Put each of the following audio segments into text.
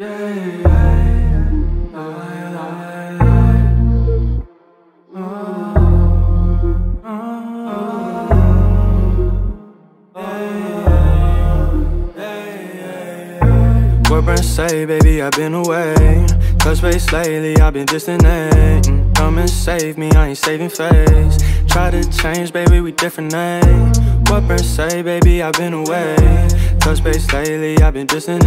Burn say, baby, I've been away. Touch base lately, I've been distant. Mm, come and save me, I ain't saving face. Try to change, baby, we different. Eh? What burn say, baby, I've been away. Touch base lately, I've been distant.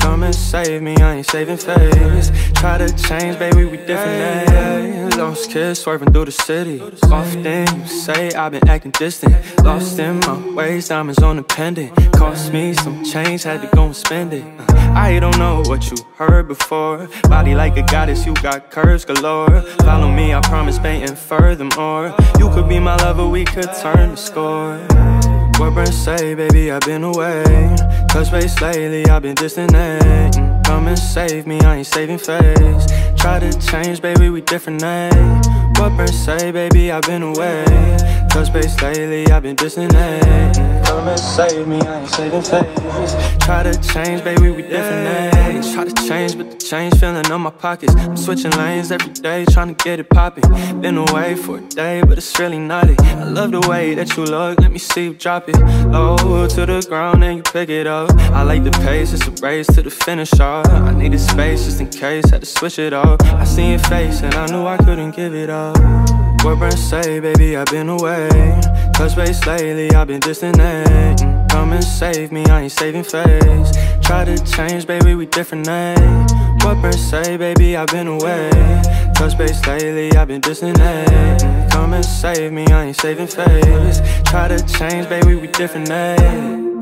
Come and save me, I ain't saving face. Try to change, baby, we different names. Lost kids swerving through the city. Often you say I've been acting distant. Lost in my ways, diamonds on the pendant. Cost me some change, had to go and spend it. Uh, I don't know what you heard before. Body like a goddess, you got curves galore. Follow me, I promise, painting furthermore. You could be my lover, we could turn the score. What burn say, baby, I've been away. Touch base lately, I've been distant. Come and save me, I ain't saving face. Try to change, baby, we different name. What burn say, baby, I've been away. Touch base lately, I've been distant. Come and save me, I ain't saving face. Try to change, baby, we different names. Try to change, but the change feeling on my pockets. I'm switching lanes every day, trying to get it popping. Been away for a day, but it's really not it. I love the way that you look, let me see you drop it. Low to the ground and you pick it up. I like the pace, it's a race to the finish, y'all. I needed space just in case, had to switch it up. I seen your face and I knew I couldn't give it up. Burn say, baby, I've been away. Touch base lately, I've been distant. Come and save me, I ain't saving face. Try to change, baby, we different name. What burn say, baby, I've been away. Touch base lately, I've been distant. Come and save me, I ain't saving face. Try to change, baby, we different name.